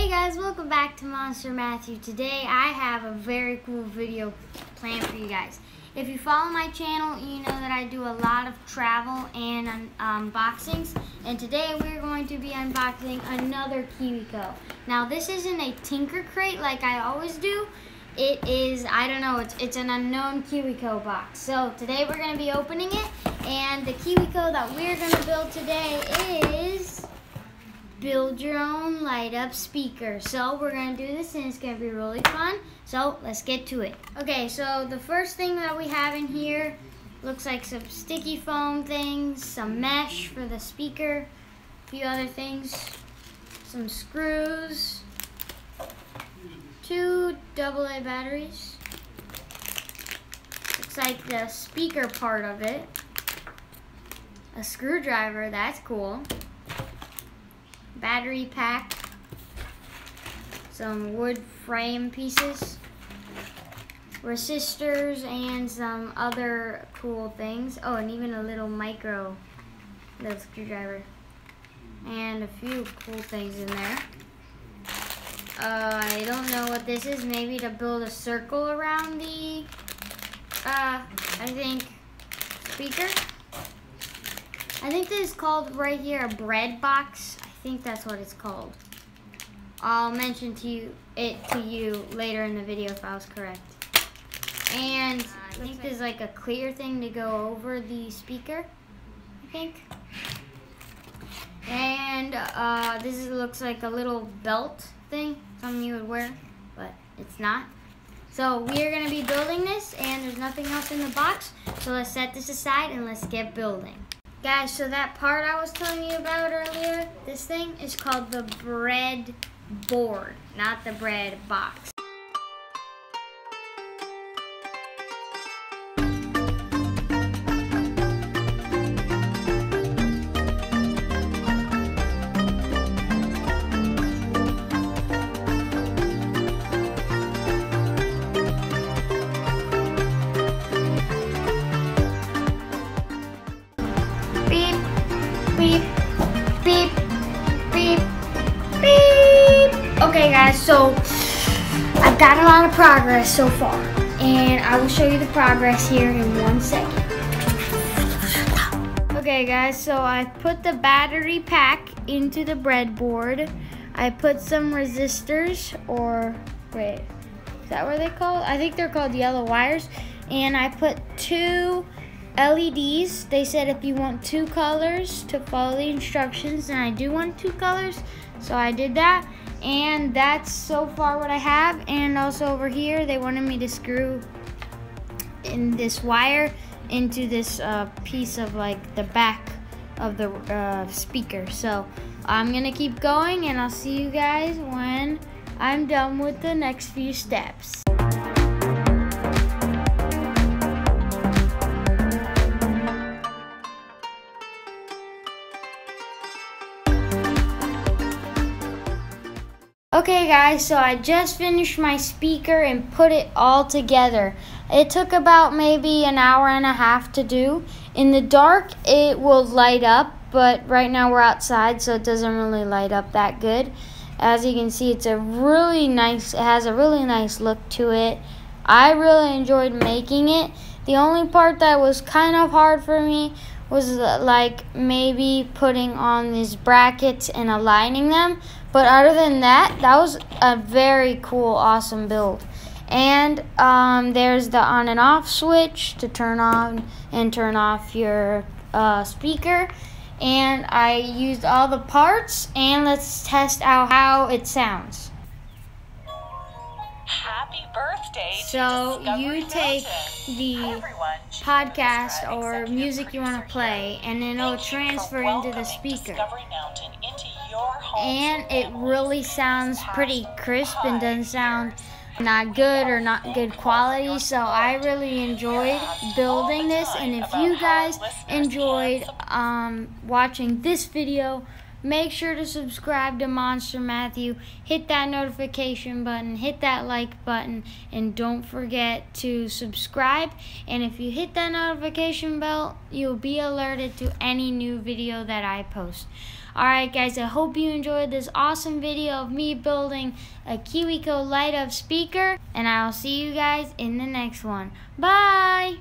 Hey guys, welcome back to Monster Matthew. Today I have a very cool video planned for you guys. If you follow my channel, you know that I do a lot of travel and um, unboxings. And today we're going to be unboxing another KiwiCo. Now this isn't a Tinker Crate like I always do. It is, I don't know, it's, it's an unknown KiwiCo box. So today we're going to be opening it. And the KiwiCo that we're going to build today is build your own light up speaker. So we're gonna do this and it's gonna be really fun. So let's get to it. Okay, so the first thing that we have in here looks like some sticky foam things, some mesh for the speaker, a few other things, some screws, two AA batteries. Looks like the speaker part of it. A screwdriver, that's cool battery pack, some wood frame pieces, resistors, and some other cool things. Oh, and even a little micro little screwdriver. And a few cool things in there. Uh, I don't know what this is. Maybe to build a circle around the, uh, I think, speaker. I think this is called right here a bread box think that's what it's called. I'll mention to you it to you later in the video if I was correct. And I think there's like a clear thing to go over the speaker, I think. And uh, this is, looks like a little belt thing, something you would wear, but it's not. So we are going to be building this, and there's nothing else in the box. So let's set this aside and let's get building. Guys, so that part I was telling you about earlier, this thing is called the bread board, not the bread box. Okay guys, so I've got a lot of progress so far. And I will show you the progress here in one second. Okay guys, so I put the battery pack into the breadboard. I put some resistors, or wait, is that what they call? I think they're called yellow wires. And I put two LEDs. They said if you want two colors to follow the instructions, and I do want two colors, so I did that. And that's so far what I have. And also over here, they wanted me to screw in this wire into this uh, piece of like the back of the uh, speaker. So I'm gonna keep going and I'll see you guys when I'm done with the next few steps. Okay guys, so I just finished my speaker and put it all together. It took about maybe an hour and a half to do. In the dark, it will light up, but right now we're outside, so it doesn't really light up that good. As you can see, it's a really nice, it has a really nice look to it. I really enjoyed making it. The only part that was kind of hard for me was like maybe putting on these brackets and aligning them. But other than that, that was a very cool, awesome build. And um, there's the on and off switch to turn on and turn off your uh, speaker. And I used all the parts and let's test out how it sounds. Happy birthday so you take the podcast or music you want to play and then it'll transfer into the speaker. And it really sounds pretty crisp and doesn't sound not good or not good quality. so I really enjoyed building this and if you guys enjoyed um, watching this video Make sure to subscribe to Monster Matthew. Hit that notification button, hit that like button, and don't forget to subscribe. And if you hit that notification bell, you'll be alerted to any new video that I post. Alright guys, I hope you enjoyed this awesome video of me building a KiwiCo light up speaker. And I'll see you guys in the next one. Bye!